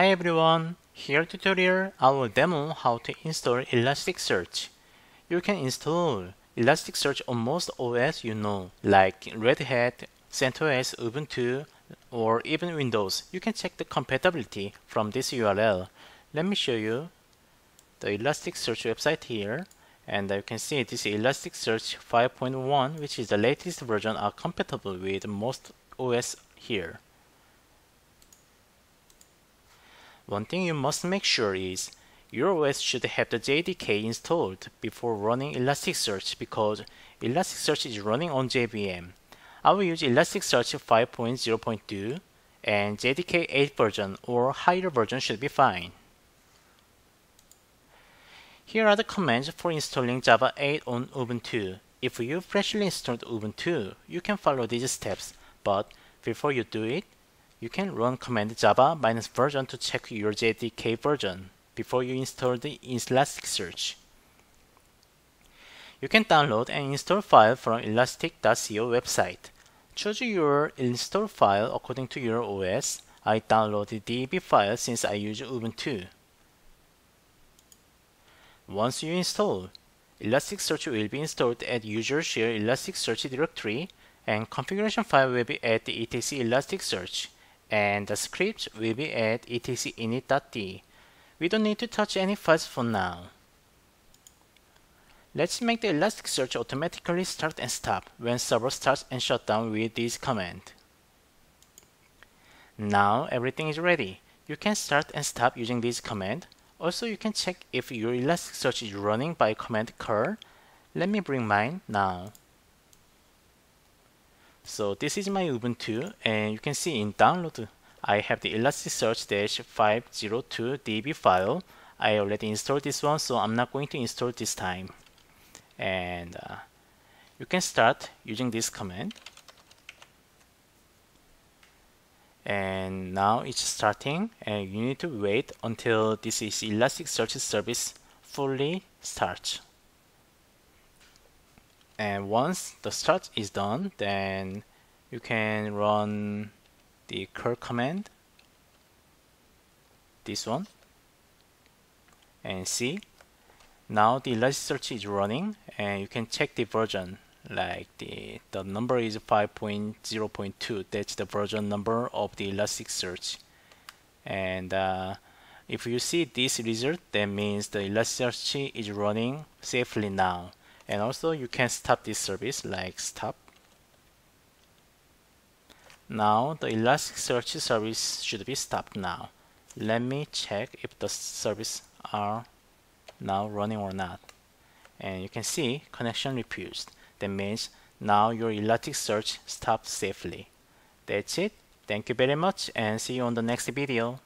Hi everyone! Here tutorial I will demo how to install Elasticsearch. You can install Elasticsearch on most OS you know, like Red Hat, CentOS, Ubuntu, or even Windows. You can check the compatibility from this URL. Let me show you the Elasticsearch website here. And you can see this Elasticsearch 5.1, which is the latest version, are compatible with most OS here. One thing you must make sure is your OS should have the JDK installed before running Elasticsearch because Elasticsearch is running on JVM. I will use Elasticsearch 5.0.2 and JDK 8 version or higher version should be fine. Here are the commands for installing Java 8 on Ubuntu. If you freshly installed Ubuntu, you can follow these steps, but before you do it, you can run command java minus version to check your JDK version before you install the Elasticsearch. You can download and install file from elastic.co website. Choose your install file according to your OS. I downloaded DB file since I use Ubuntu. Once you install, Elasticsearch will be installed at user share Elasticsearch directory and configuration file will be at the etc Elasticsearch and the script will be at etc init.d. We don't need to touch any files for now. Let's make the Elasticsearch automatically start and stop when server starts and shut down with this command. Now everything is ready. You can start and stop using this command. Also, you can check if your Elasticsearch is running by command curl. Let me bring mine now. So this is my Ubuntu and you can see in download I have the Elasticsearch-502 DB file. I already installed this one so I'm not going to install this time. And uh, you can start using this command. And now it's starting and you need to wait until this is Elasticsearch service fully starts and once the start is done then you can run the curl command this one and see. Now the Elasticsearch is running and you can check the version like the the number is 5.0.2 that's the version number of the Elasticsearch and uh, if you see this result that means the Elasticsearch is running safely now and also you can stop this service like stop. Now the Elasticsearch service should be stopped now. Let me check if the service are now running or not. And you can see connection refused. That means now your Elasticsearch stopped safely. That's it. Thank you very much and see you on the next video